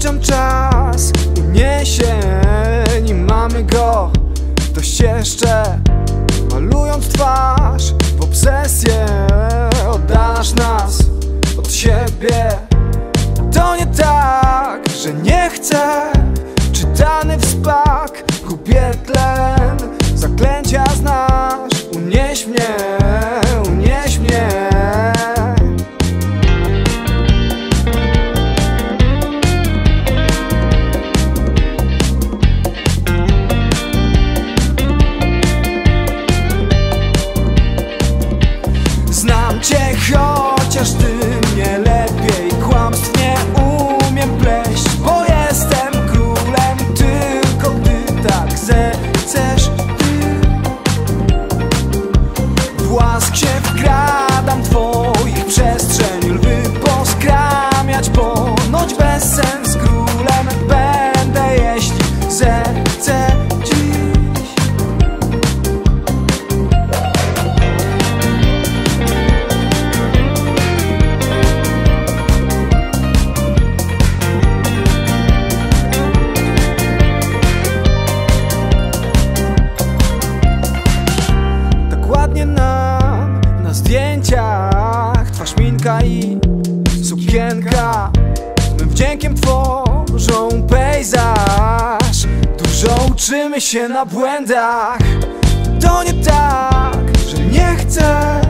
Pociąg czas uniesie Nim mamy go. Dość jeszcze Malując twarz w obsesję Oddalasz nas od siebie. To nie tak, że nie chcę Czytany w spak Gubię tlen Zaklęcia znasz Unieś mnie, just minka i sukienka. Mym wdziękiem tworzą pejzaż. Dużo uczymy się na błędach. To nie tak, że nie chcę